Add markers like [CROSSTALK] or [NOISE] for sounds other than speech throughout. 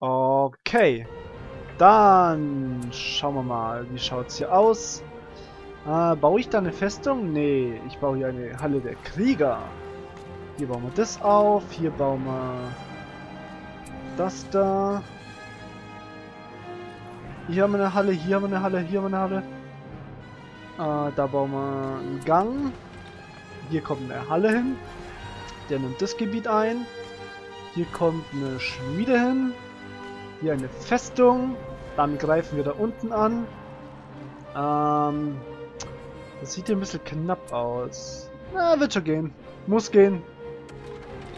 Okay. Dann schauen wir mal, wie schaut's hier aus. Äh, baue ich da eine Festung? Nee, ich baue hier eine Halle der Krieger. Hier bauen wir das auf, hier bauen wir das da. Hier haben wir eine Halle, hier haben wir eine Halle, hier haben wir eine Halle. Äh, da bauen wir einen Gang. Hier kommt eine Halle hin. Der nimmt das Gebiet ein. Hier kommt eine Schmiede hin. Hier eine Festung. Dann greifen wir da unten an. Ähm, das sieht hier ein bisschen knapp aus. Na, wird schon gehen. Muss gehen.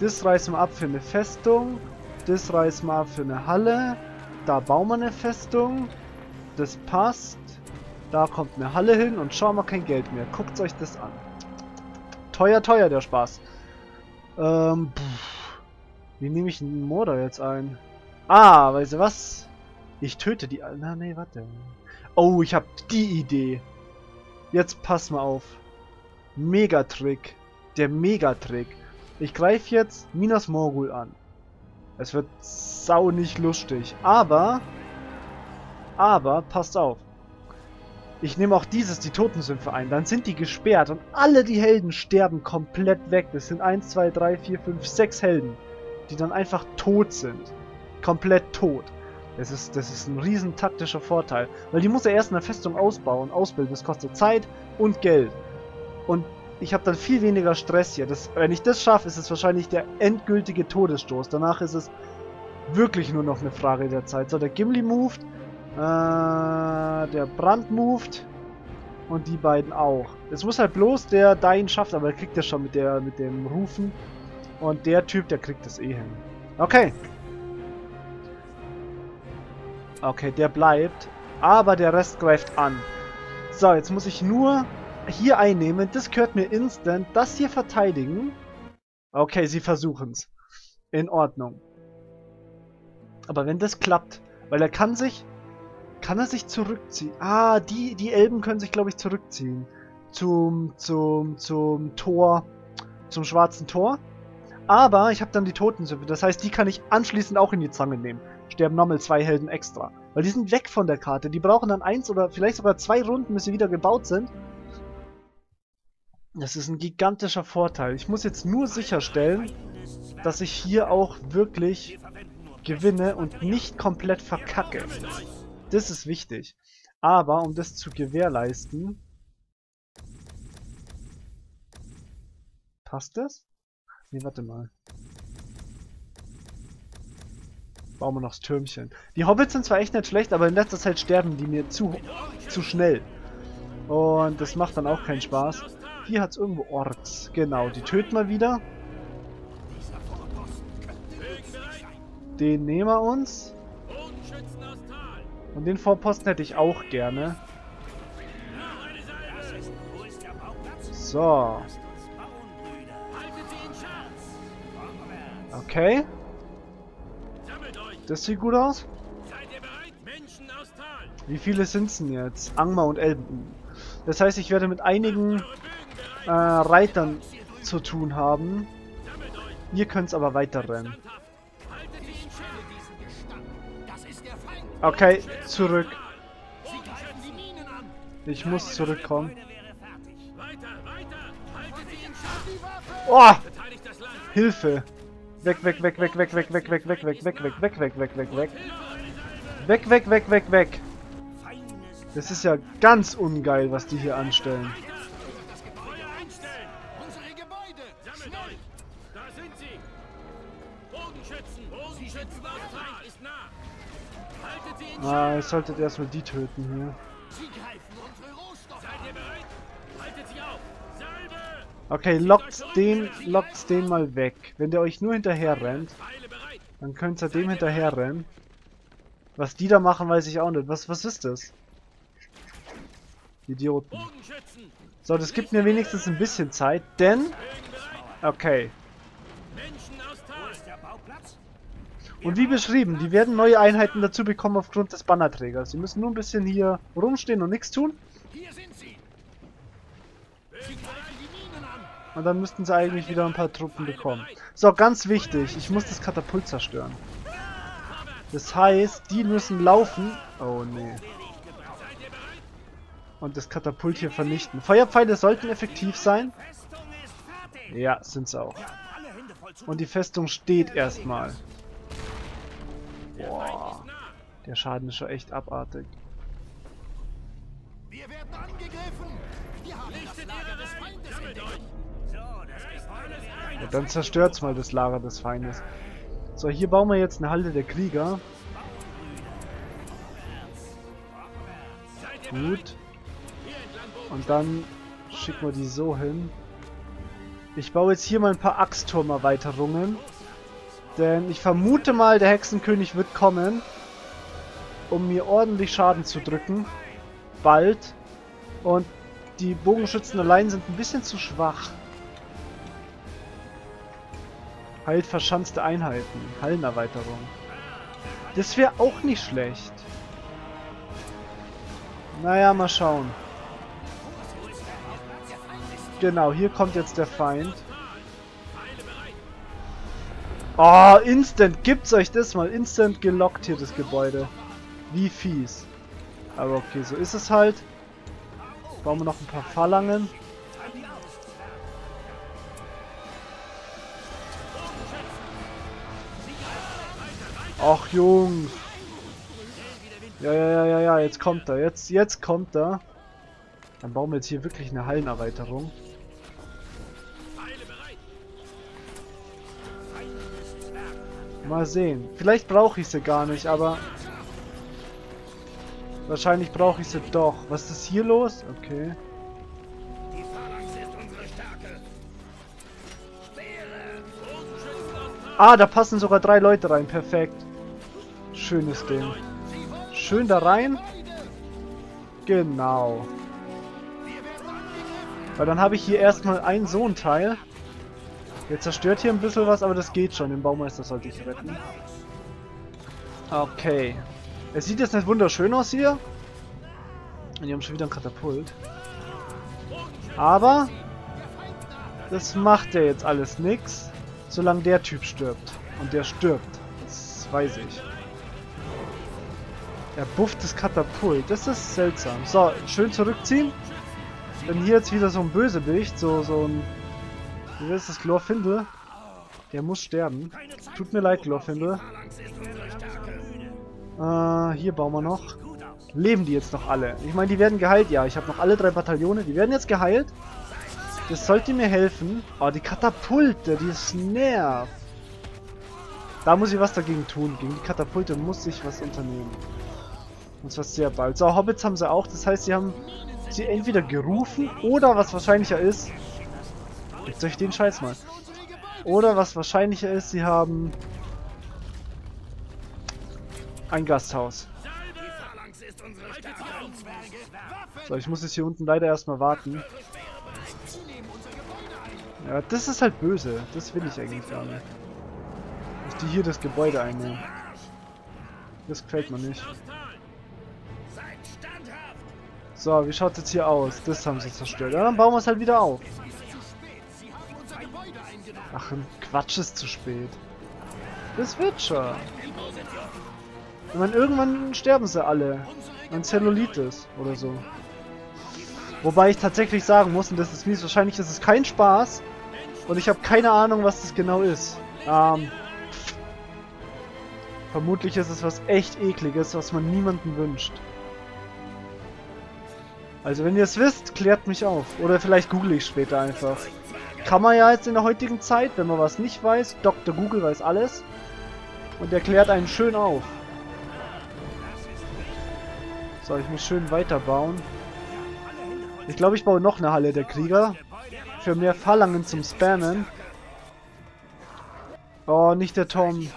Das reißen wir ab für eine Festung. Das reißen wir ab für eine Halle. Da bauen wir eine Festung. Das passt. Da kommt eine Halle hin und schauen wir kein Geld mehr. Guckt euch das an. Teuer, teuer der Spaß. Ähm, pff. Wie nehme ich einen Mörder jetzt ein? Ah, weißt du was? Ich töte die... Na, nee, warte. Oh, ich habe die Idee. Jetzt pass mal auf. Megatrick. Der Megatrick. Ich greife jetzt Minas Morgul an. Es wird sau nicht lustig. Aber... Aber, passt auf. Ich nehme auch dieses, die Totensümpfe ein. Dann sind die gesperrt und alle die Helden sterben komplett weg. Das sind 1, 2, 3, 4, 5, 6 Helden, die dann einfach tot sind. Komplett tot. Das ist, das ist ein riesen taktischer Vorteil. Weil die muss er erst in der Festung ausbauen, ausbilden. Das kostet Zeit und Geld. Und ich habe dann viel weniger Stress hier. Das, wenn ich das schaffe, ist es wahrscheinlich der endgültige Todesstoß. Danach ist es wirklich nur noch eine Frage der Zeit. So, der Gimli moved. Äh, der Brand moved. Und die beiden auch. Es muss halt bloß der Dain schafft, aber er kriegt das schon mit, der, mit dem Rufen. Und der Typ, der kriegt das eh hin. Okay. Okay, der bleibt. Aber der Rest greift an. So, jetzt muss ich nur hier einnehmen. Das gehört mir instant. Das hier verteidigen. Okay, sie versuchen's. In Ordnung. Aber wenn das klappt, weil er kann sich... Kann er sich zurückziehen? Ah, die, die Elben können sich, glaube ich, zurückziehen. Zum, zum, zum Tor, zum schwarzen Tor. Aber ich habe dann die Totensümpfe. Das heißt, die kann ich anschließend auch in die Zange nehmen sterben nochmal zwei Helden extra. Weil die sind weg von der Karte. Die brauchen dann eins oder vielleicht sogar zwei Runden, bis sie wieder gebaut sind. Das ist ein gigantischer Vorteil. Ich muss jetzt nur sicherstellen, dass ich hier auch wirklich gewinne und nicht komplett verkacke. Das ist wichtig. Aber um das zu gewährleisten... Passt das? Ne, warte mal bauen wir noch das Türmchen. Die Hobbits sind zwar echt nicht schlecht, aber in letzter Zeit sterben die mir zu, zu schnell. Und das macht dann auch keinen Spaß. Hier hat es irgendwo Orks. Genau, die töten wir wieder. Den nehmen wir uns. Und den Vorposten hätte ich auch gerne. So. Okay. Das sieht gut aus. Wie viele sind es denn jetzt? Angmar und Elben. Das heißt, ich werde mit einigen äh, Reitern zu tun haben. Ihr könnt es aber weiter rennen. Okay, zurück. Ich muss zurückkommen. Oh! Hilfe! Weg, weg, weg, weg, weg, weg, weg, weg, weg, weg, weg, weg, weg, weg, weg, weg, weg. Weg, weg, weg, weg, weg. Das ist ja ganz ungeil, was die hier anstellen. Ah, ich solltet erstmal die töten hier. Okay, lockt den, lockt den mal weg. Wenn der euch nur hinterher rennt, dann könnt ihr dem hinterher rennen. Was die da machen, weiß ich auch nicht. Was, was ist das? Idioten. So, das gibt mir wenigstens ein bisschen Zeit, denn... Okay. Und wie beschrieben, die werden neue Einheiten dazu bekommen aufgrund des Bannerträgers. Sie müssen nur ein bisschen hier rumstehen und nichts tun. Und dann müssten sie eigentlich wieder ein paar Truppen bekommen. So, ganz wichtig. Ich muss das Katapult zerstören. Das heißt, die müssen laufen. Oh nee. Und das Katapult hier vernichten. Feuerpfeile sollten effektiv sein. Ja, sind sie auch. Und die Festung steht erstmal. Boah. Der Schaden ist schon echt abartig. Wir werden angegriffen. Wir haben das Lager des Feindes entdeckt. Ja, dann zerstört's mal das Lager des Feindes. So, hier bauen wir jetzt eine Halle der Krieger. Gut. Und dann schicken wir die so hin. Ich baue jetzt hier mal ein paar Axtturmerweiterungen. Denn ich vermute mal, der Hexenkönig wird kommen, um mir ordentlich Schaden zu drücken. Bald. Und die Bogenschützen allein sind ein bisschen zu schwach. Halt verschanzte Einheiten. Hallenerweiterung. Das wäre auch nicht schlecht. Naja, mal schauen. Genau, hier kommt jetzt der Feind. Oh, instant. Gibt's euch das mal? Instant gelockt hier das Gebäude. Wie fies. Aber okay, so ist es halt. Bauen wir noch ein paar Phalangen. Ach Jungs. Ja, ja, ja, ja, ja, jetzt kommt er. Jetzt, jetzt kommt er. Dann bauen wir jetzt hier wirklich eine Hallenerweiterung. Mal sehen. Vielleicht brauche ich sie gar nicht, aber... Wahrscheinlich brauche ich sie doch. Was ist hier los? Okay. Ah, da passen sogar drei Leute rein. Perfekt. Schönes Ding. Schön da rein. Genau. Weil dann habe ich hier erstmal ein so ein Teil. Jetzt zerstört hier ein bisschen was, aber das geht schon. Den Baumeister sollte ich retten. Okay. Es sieht jetzt nicht wunderschön aus hier. Und die haben schon wieder ein Katapult. Aber das macht ja jetzt alles nichts, solange der Typ stirbt. Und der stirbt. Das weiß ich. Er bufft das Katapult. Das ist seltsam. So, schön zurückziehen. Wenn hier jetzt wieder so ein Bösewicht, so, so ein... Wie ist das, Glorfindel? Der muss sterben. Tut mir leid, Glorfindel. Äh, hier bauen wir noch. Leben die jetzt noch alle? Ich meine, die werden geheilt, ja. Ich habe noch alle drei Bataillone. Die werden jetzt geheilt. Das sollte mir helfen. Oh, die Katapulte, die ist nervt. Da muss ich was dagegen tun. Gegen die Katapulte muss ich was unternehmen. Und zwar sehr bald. So, Hobbits haben sie auch. Das heißt, sie haben sie entweder gerufen oder, was wahrscheinlicher ist... Gibt euch den Scheiß mal. Oder, was wahrscheinlicher ist, sie haben... Ein Gasthaus. So, ich muss jetzt hier unten leider erstmal warten. Ja, das ist halt böse. Das will ich eigentlich gar nicht. Dass die hier das Gebäude einnehmen. Das gefällt mir nicht. So, wie schaut es jetzt hier aus? Das haben sie zerstört. Ja, dann bauen wir es halt wieder auf. Ach, Quatsch ist zu spät. Das wird schon. Ich meine, irgendwann sterben sie alle. An Zellulitis oder so. Wobei ich tatsächlich sagen muss, und das ist mies, wahrscheinlich ist es kein Spaß. Und ich habe keine Ahnung, was das genau ist. Ähm, vermutlich ist es was echt ekliges, was man niemandem wünscht. Also wenn ihr es wisst, klärt mich auf. Oder vielleicht google ich später einfach. Kann man ja jetzt in der heutigen Zeit, wenn man was nicht weiß, Dr. Google weiß alles. Und er klärt einen schön auf. So, ich muss schön weiterbauen. Ich glaube, ich baue noch eine Halle der Krieger. Für mehr Phalangen zum Spammen. Oh, nicht der Tom.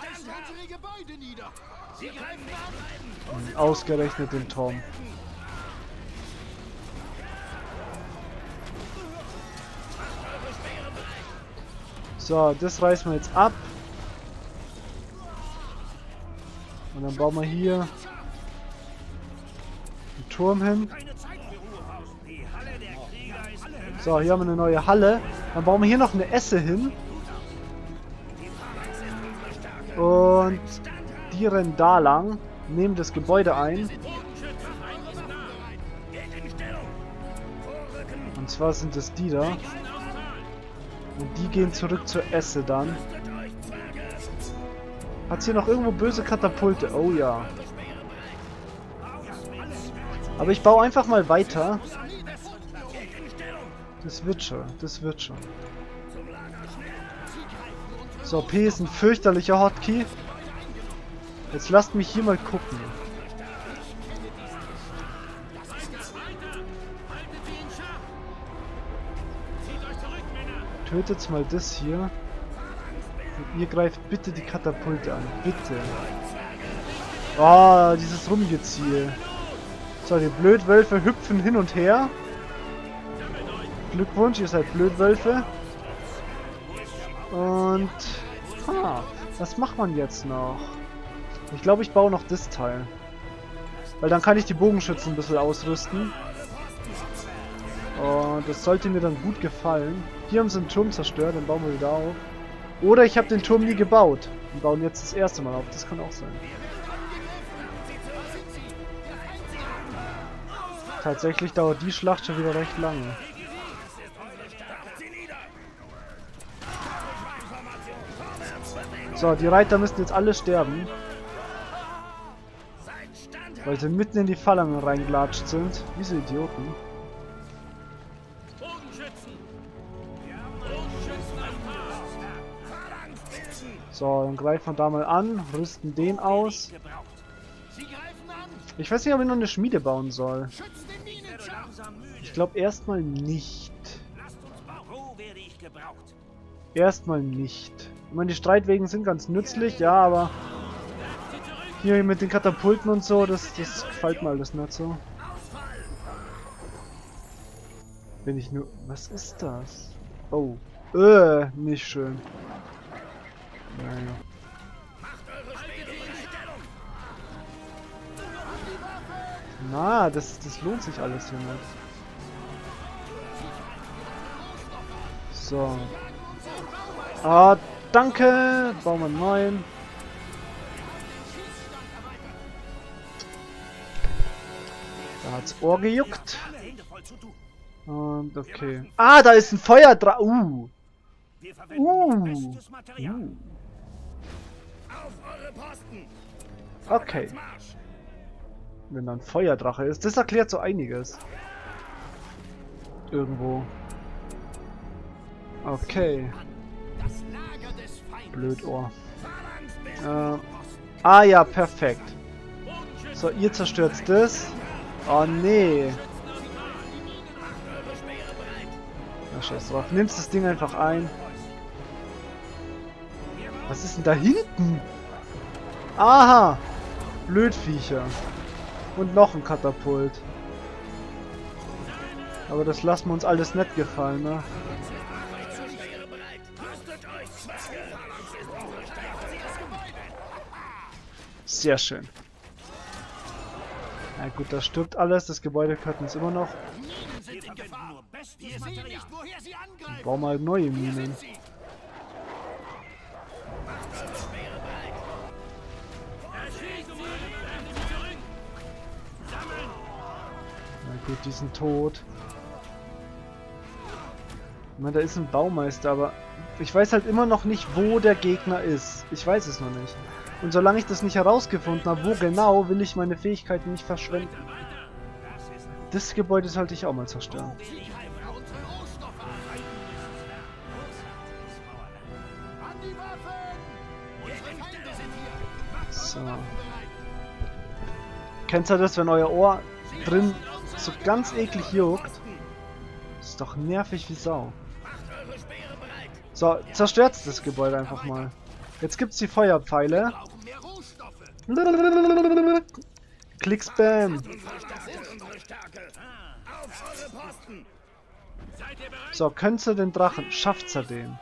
Ausgerechnet den Tom. So, das reißen wir jetzt ab. Und dann bauen wir hier einen Turm hin. So, hier haben wir eine neue Halle. Dann bauen wir hier noch eine Esse hin. Und bombardieren da lang, nehmen das Gebäude ein. Und zwar sind es die da. Und die gehen zurück zur Esse dann. Hat's hier noch irgendwo böse Katapulte? Oh ja. Aber ich baue einfach mal weiter. Das wird schon, das wird schon. So, P ist ein fürchterlicher Hotkey. Jetzt lasst mich hier mal gucken. Tötet mal das hier. Und ihr greift bitte die Katapulte an. Bitte. Oh, dieses Rumgeziehe. So, die Blödwölfe hüpfen hin und her. Glückwunsch, ihr seid Blödwölfe. Und... Ha, was macht man jetzt noch? Ich glaube, ich baue noch das Teil. Weil dann kann ich die Bogenschützen ein bisschen ausrüsten. Und das sollte mir dann gut gefallen. Hier haben sie einen Turm zerstört, dann bauen wir wieder auf. Oder ich habe den Turm nie gebaut und bauen jetzt das erste Mal auf. Das kann auch sein. Tatsächlich dauert die Schlacht schon wieder recht lange. So, die Reiter müssen jetzt alle sterben. Weil sie mitten in die Phalangen reingelatscht sind. Diese Idioten. So, dann greifen wir da mal an, rüsten den aus. Ich weiß nicht, ob ich noch eine Schmiede bauen soll. Ich glaube erstmal nicht. Erstmal nicht. Ich meine, die Streitwegen sind ganz nützlich, ja, aber hier mit den Katapulten und so, das, das gefällt mir alles nicht so. Wenn ich nur... Was ist das? Oh. Äh, nicht schön. Naja. Na, das, das lohnt sich alles hier nicht. So. Ah, danke! Bauen wir einen neuen. Da hat's Ohr gejuckt. Und okay. Ah, da ist ein Feuer dran. Uh. Uh. uh. Okay. Wenn da ein Feuerdrache ist. Das erklärt so einiges. Irgendwo. Okay. Blödohr. Äh, ah ja, perfekt. So, ihr zerstört das. Oh nee. Na scheiß drauf. Nimmst das Ding einfach ein. Was ist denn da hinten? Aha! Blödviecher. Und noch ein Katapult. Aber das lassen wir uns alles nett gefallen, ne? Sehr schön. Na gut, das stirbt alles. Das Gebäude gehört uns immer noch. Bauen mal neue Minen. Gut, die sind tot. Ich meine, da ist ein Baumeister, aber ich weiß halt immer noch nicht, wo der Gegner ist. Ich weiß es noch nicht. Und solange ich das nicht herausgefunden habe, wo genau, will ich meine Fähigkeiten nicht verschwenden. Das Gebäude sollte ich auch mal zerstören. So. Kennt ihr das, wenn euer Ohr drin so ganz eklig juckt. Ist doch nervig wie Sau. So, zerstört das Gebäude einfach mal. Jetzt gibt's die Feuerpfeile. Klick Spam. So, könnt ihr den Drachen? Schafft er den?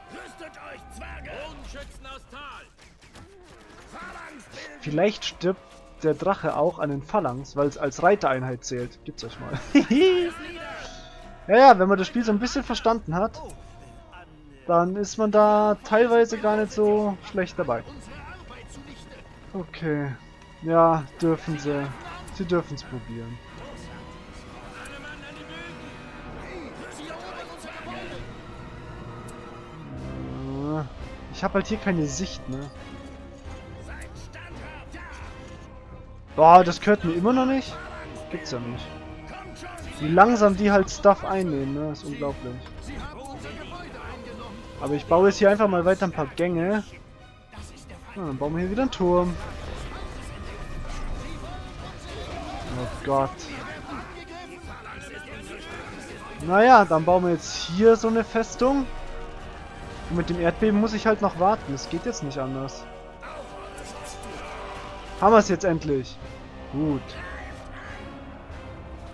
Vielleicht stirbt der Drache auch an den Phalanx, weil es als Reitereinheit zählt. Gibt's euch mal. [LAUGHS] ja, ja, wenn man das Spiel so ein bisschen verstanden hat, dann ist man da teilweise gar nicht so schlecht dabei. Okay. Ja, dürfen sie. Sie dürfen es probieren. Äh, ich habe halt hier keine Sicht, ne? Boah, das gehört mir immer noch nicht. Gibt's ja nicht. Wie langsam die halt Stuff einnehmen, ne? ist unglaublich. Aber ich baue jetzt hier einfach mal weiter ein paar Gänge. Ja, dann bauen wir hier wieder einen Turm. Oh Gott. Naja, dann bauen wir jetzt hier so eine Festung. Und mit dem Erdbeben muss ich halt noch warten. Es geht jetzt nicht anders. Haben wir es jetzt endlich. Gut.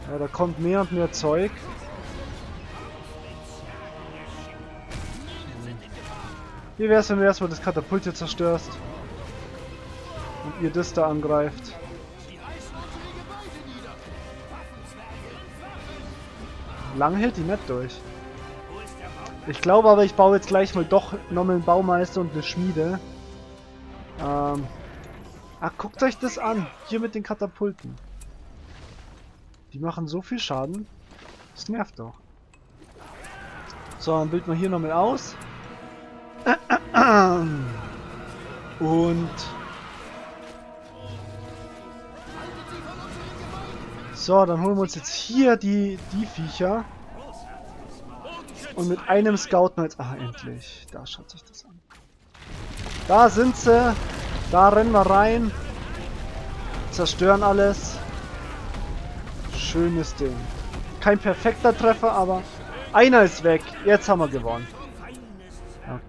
Ja, da kommt mehr und mehr Zeug. Wie wär's, wenn du erstmal das Katapult hier zerstörst? Und ihr das da angreift. Lang hält die nicht durch. Ich glaube aber, ich baue jetzt gleich mal doch nochmal einen Baumeister und eine Schmiede. Ähm. Ach, guckt euch das an. Hier mit den Katapulten. Die machen so viel Schaden. Das nervt doch. So, dann bilden wir hier nochmal aus. Und... So, dann holen wir uns jetzt hier die, die Viecher. Und mit einem Scouten jetzt... Ah, endlich. Da schaut sich das an. Da sind sie. Da rennen wir rein. Zerstören alles. Schönes Ding. Kein perfekter Treffer, aber einer ist weg. Jetzt haben wir gewonnen.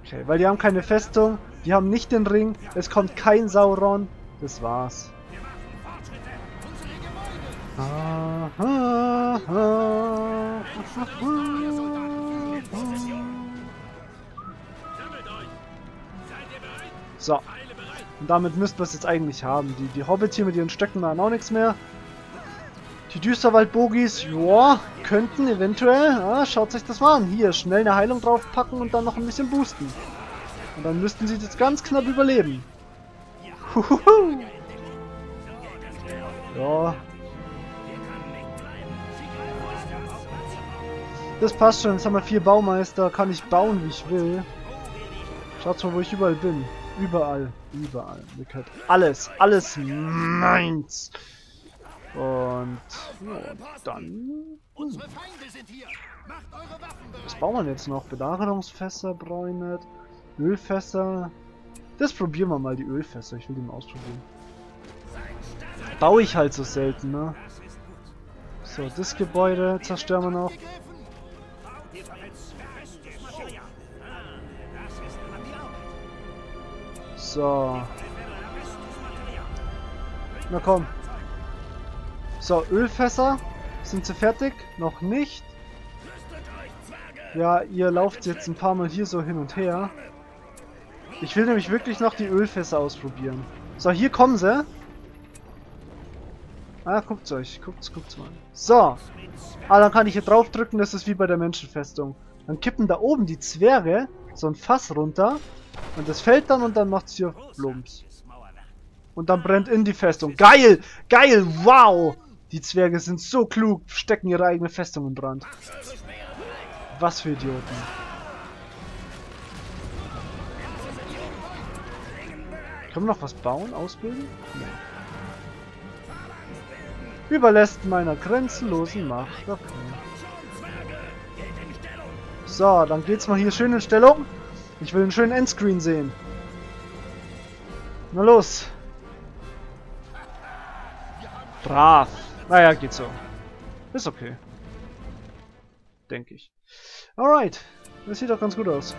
Okay, weil die haben keine Festung. Die haben nicht den Ring. Es kommt kein Sauron. Das war's. So. Und damit müssten wir es jetzt eigentlich haben. Die, die Hobbits hier mit ihren Stöcken machen auch nichts mehr. Die Düsterwald-Bogis, ja, könnten eventuell, ja, schaut sich das mal an. Hier, schnell eine Heilung draufpacken und dann noch ein bisschen boosten. Und dann müssten sie das ganz knapp überleben. Huhuhu. Ja. Das passt schon, jetzt haben wir vier Baumeister, kann ich bauen, wie ich will. Schaut mal, wo ich überall bin. Überall, überall. Mir gehört alles, alles meins. Und ja, dann... Hm. Was bauen wir jetzt noch? Belagerungsfässer, Bräunet, Ölfässer. Das probieren wir mal, die Ölfässer. Ich will die mal ausprobieren. Baue ich halt so selten, ne? So, das Gebäude zerstören wir noch. So. Na komm. So, Ölfässer. Sind sie fertig? Noch nicht. Ja, ihr lauft jetzt ein paar Mal hier so hin und her. Ich will nämlich wirklich noch die Ölfässer ausprobieren. So, hier kommen sie. Ah, guckt's euch. Guckt's, guckt's mal. So. Ah, dann kann ich hier drauf drücken, das ist wie bei der Menschenfestung. Dann kippen da oben die Zwerge so ein Fass runter. Und das fällt dann und dann macht's hier Plumps. Und dann brennt in die Festung. Geil! Geil! Wow! Die Zwerge sind so klug, stecken ihre eigene Festung in Brand. Was für Idioten. Können wir noch was bauen, ausbilden? Nee. Überlässt meiner grenzenlosen Macht. Okay. So, dann geht's mal hier schön in Stellung. Ich will einen schönen Endscreen sehen. Na los. Brav. Naja, geht so. Ist okay. Denke ich. Alright. Das sieht doch ganz gut aus.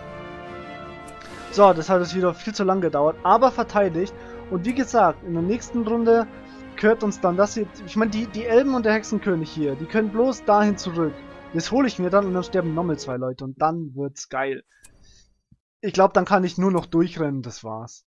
So, das hat jetzt wieder viel zu lang gedauert, aber verteidigt. Und wie gesagt, in der nächsten Runde gehört uns dann das hier... Ich meine, die, die Elben und der Hexenkönig hier, die können bloß dahin zurück. Das hole ich mir dann und dann sterben nochmal zwei Leute und dann wird's geil. Ich glaube, dann kann ich nur noch durchrennen, das war's.